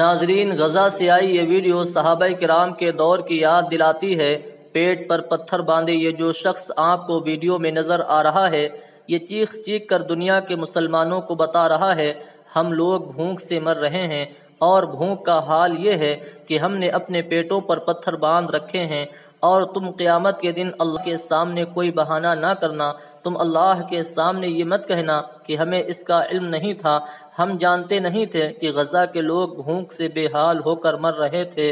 नाजरीन गजा से आई ये वीडियो सहाबा किराम के दौर की याद दिलाती है पेट पर पत्थर बांधे ये जो शख्स आपको वीडियो में नजर आ रहा है ये चीख चीख कर दुनिया के मुसलमानों को बता रहा है हम लोग भूख से मर रहे हैं और भूख का हाल ये है कि हमने अपने पेटों पर पत्थर बांध रखे हैं और तुम क़यामत के दिन अल्लाह के सामने कोई बहाना ना करना तुम अल्लाह के सामने ये मत कहना कि हमें इसका इल्म नहीं था हम जानते नहीं थे कि गजा के लोग भूख से बेहाल होकर मर रहे थे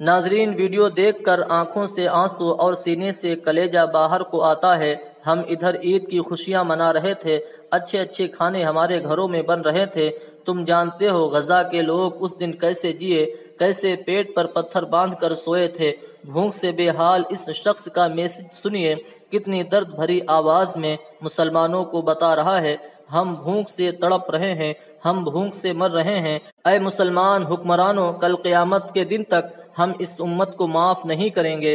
नाजरीन वीडियो देखकर आंखों से आंसू और सीने से कलेजा बाहर को आता है हम इधर ईद की खुशियां मना रहे थे अच्छे अच्छे खाने हमारे घरों में बन रहे थे तुम जानते हो गजा के लोग उस दिन कैसे जिए कैसे पेट पर पत्थर बांध कर सोए थे भूख से बेहाल इस शख्स का मैसेज सुनिए कितनी दर्द भरी आवाज में मुसलमानों को बता रहा है हम भूख से तड़प रहे हैं हम भूख से मर रहे हैं अय मुसलमान हुक्मरानों कल क़यामत के दिन तक हम इस उम्मत को माफ नहीं करेंगे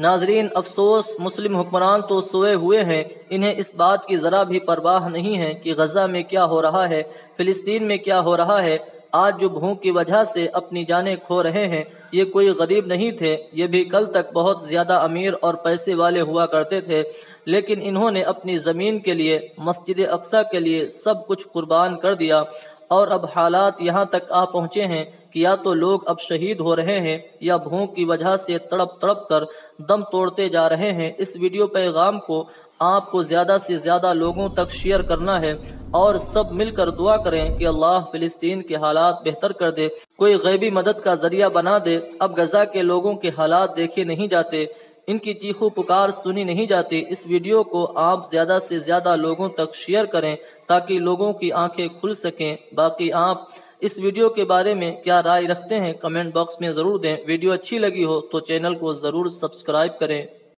नाजरीन, अफसोस, मुस्लिम हुक्मरान तो सोए हुए हैं। इन्हें इस बात की ज़रा भी परवाह नहीं है कि गजा में क्या हो रहा है, फिलिस्तीन में क्या हो रहा है। आज जो भूख की वजह से अपनी जानें खो रहे हैं, ये कोई गरीब नहीं थे, ये भी कल तक बहुत ज़्यादा अमीर और पैसे वाले हुआ करते थे। लेकिन इन्होंने अपनी ज़मीन के लिए, मस्जिद अक्सा के लिए सब कुछ कुर्बान कर दिया। और अब हालात यहाँ तक आ पहुँचे हैं कि या तो लोग अब शहीद हो रहे हैं, या भूख की वजह से तड़प तड़प कर दम तोड़ते जा रहे हैं। इस वीडियो पैगाम को आपको ज़्यादा से ज़्यादा लोगों तक शेयर करना है और सब मिलकर दुआ करें कि अल्लाह फिलिस्तीन के हालात बेहतर कर दे, कोई गैबी मदद का ज़रिया बना दे। अब गजा के लोगों के हालात देखे नहीं जाते, इनकी चीखों पुकार सुनी नहीं जाती। इस वीडियो को आप ज़्यादा से ज़्यादा लोगों तक शेयर करें ताकि लोगों की आँखें खुल सकें। बाकी आप इस वीडियो के बारे में क्या राय रखते हैं, कमेंट बॉक्स में ज़रूर दें। वीडियो अच्छी लगी हो तो चैनल को ज़रूर सब्सक्राइब करें।